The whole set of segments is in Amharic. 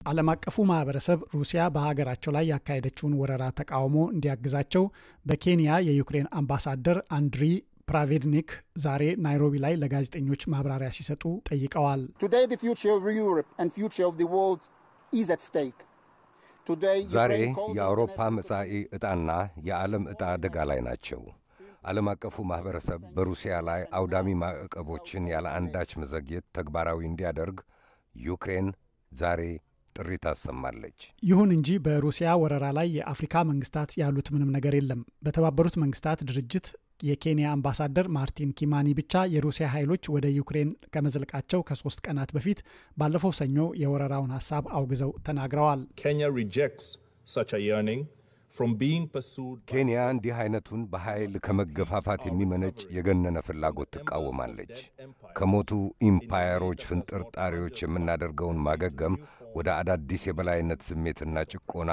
ዓለም አቀፉ ማህበረሰብ ሩሲያ በሀገራቸው ላይ ያካሄደችውን ወረራ ተቃውሞ እንዲያግዛቸው በኬንያ የዩክሬን አምባሳደር አንድሪ ፕራቬድኒክ ዛሬ ናይሮቢ ላይ ለጋዜጠኞች ማብራሪያ ሲሰጡ ጠይቀዋል። ዛሬ የአውሮፓ መጻኢ ዕጣና የዓለም ዕጣ አደጋ ላይ ናቸው። ዓለም አቀፉ ማኅበረሰብ በሩሲያ ላይ አውዳሚ ማዕቀቦችን ያለ አንዳች መዘግየት ተግባራዊ እንዲያደርግ ዩክሬን ዛሬ ጥሪ ታሰማለች። ይሁን እንጂ በሩሲያ ወረራ ላይ የአፍሪካ መንግስታት ያሉት ምንም ነገር የለም። በተባበሩት መንግስታት ድርጅት የኬንያ አምባሳደር ማርቲን ኪማኒ ብቻ የሩሲያ ኃይሎች ወደ ዩክሬን ከመዘልቃቸው ከሶስት ቀናት በፊት ባለፈው ሰኞ የወረራውን ሀሳብ አውግዘው ተናግረዋል። ኬንያ እንዲህ አይነቱን በኃይል ከመገፋፋት የሚመነጭ የገነነ ፍላጎት ትቃወማለች። ከሞቱ ኢምፓየሮች ፍንጥርጣሪዎች የምናደርገውን ማገገም ወደ አዳዲስ የበላይነት ስሜትና ጭቆና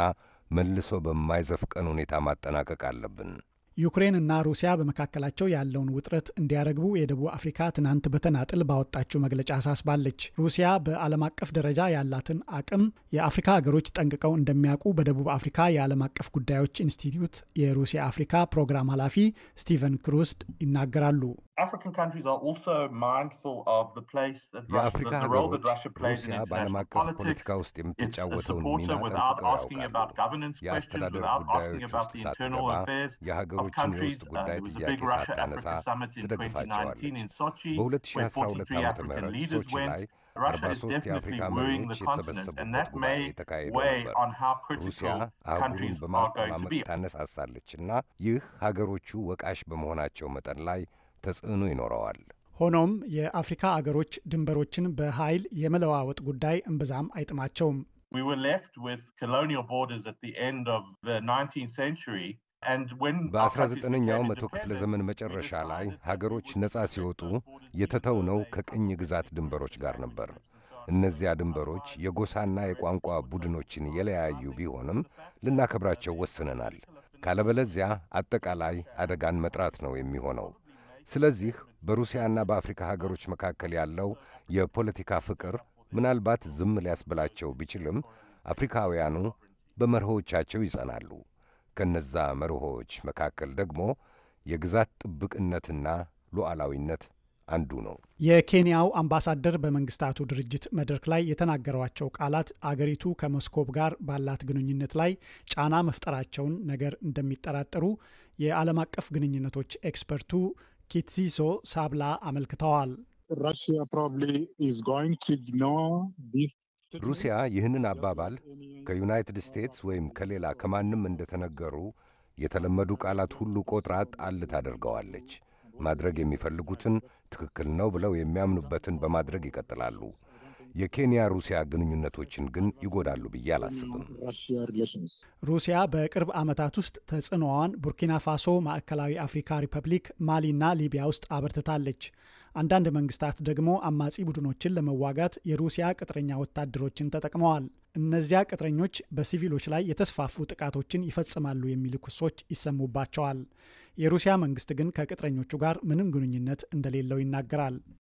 መልሶ በማይዘፍቀን ሁኔታ ማጠናቀቅ አለብን። ዩክሬን እና ሩሲያ በመካከላቸው ያለውን ውጥረት እንዲያረግቡ የደቡብ አፍሪካ ትናንት በተናጥል ባወጣችው መግለጫ አሳስባለች። ሩሲያ በዓለም አቀፍ ደረጃ ያላትን አቅም የአፍሪካ ሀገሮች ጠንቅቀው እንደሚያውቁ በደቡብ አፍሪካ የዓለም አቀፍ ጉዳዮች ኢንስቲትዩት የሩሲያ አፍሪካ ፕሮግራም ኃላፊ ስቲቨን ክሩስድ ይናገራሉ። African countries are also mindful of the place that Russia, the, the role that Russia plays in international politics. It's a supporter without asking about governance questions, without asking about the internal affairs of countries. Uh, there was a big Russia-Africa summit in 2019 in Sochi, where 43 African leaders went. Russia is definitely worrying the continent, and that may weigh on how critical countries are going to be. ተጽዕኖ ይኖረዋል። ሆኖም የአፍሪካ አገሮች ድንበሮችን በኃይል የመለዋወጥ ጉዳይ እምብዛም አይጥማቸውም። በ19ኛው መቶ ክፍለ ዘመን መጨረሻ ላይ ሀገሮች ነፃ ሲወጡ የተተውነው ከቅኝ ግዛት ድንበሮች ጋር ነበር። እነዚያ ድንበሮች የጎሳና የቋንቋ ቡድኖችን የለያዩ ቢሆንም ልናከብራቸው ወስነናል። ካለበለዚያ አጠቃላይ አደጋን መጥራት ነው የሚሆነው። ስለዚህ በሩሲያና በአፍሪካ ሀገሮች መካከል ያለው የፖለቲካ ፍቅር ምናልባት ዝም ሊያስብላቸው ቢችልም አፍሪካውያኑ በመርሆቻቸው ይጸናሉ። ከነዛ መርሆች መካከል ደግሞ የግዛት ጥብቅነትና ሉዓላዊነት አንዱ ነው። የኬንያው አምባሳደር በመንግስታቱ ድርጅት መድረክ ላይ የተናገሯቸው ቃላት አገሪቱ ከሞስኮቭ ጋር ባላት ግንኙነት ላይ ጫና መፍጠራቸውን ነገር እንደሚጠራጠሩ የዓለም አቀፍ ግንኙነቶች ኤክስፐርቱ ኪትሲሶ ሳብላ አመልክተዋል። ሩሲያ ይህንን አባባል ከዩናይትድ ስቴትስ ወይም ከሌላ ከማንም እንደተነገሩ የተለመዱ ቃላት ሁሉ ቆጥራ ጣል ታደርገዋለች። ማድረግ የሚፈልጉትን ትክክል ነው ብለው የሚያምኑበትን በማድረግ ይቀጥላሉ። የኬንያ ሩሲያ ግንኙነቶችን ግን ይጎዳሉ ብዬ አላስብም። ሩሲያ በቅርብ ዓመታት ውስጥ ተጽዕኖዋን ቡርኪና ፋሶ፣ ማዕከላዊ አፍሪካ ሪፐብሊክ፣ ማሊና ሊቢያ ውስጥ አበርትታለች። አንዳንድ መንግስታት ደግሞ አማጺ ቡድኖችን ለመዋጋት የሩሲያ ቅጥረኛ ወታደሮችን ተጠቅመዋል። እነዚያ ቅጥረኞች በሲቪሎች ላይ የተስፋፉ ጥቃቶችን ይፈጽማሉ የሚሉ ክሶች ይሰሙባቸዋል። የሩሲያ መንግስት ግን ከቅጥረኞቹ ጋር ምንም ግንኙነት እንደሌለው ይናገራል።